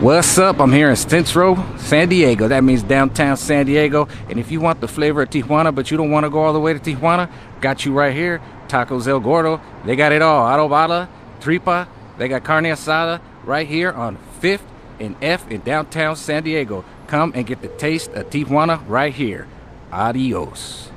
What's up? I'm here in Centro, San Diego. That means downtown San Diego. And if you want the flavor of Tijuana, but you don't want to go all the way to Tijuana, got you right here. Tacos El Gordo. They got it all. Adobada, tripa. They got carne asada right here on 5th and F in downtown San Diego. Come and get the taste of Tijuana right here. Adios.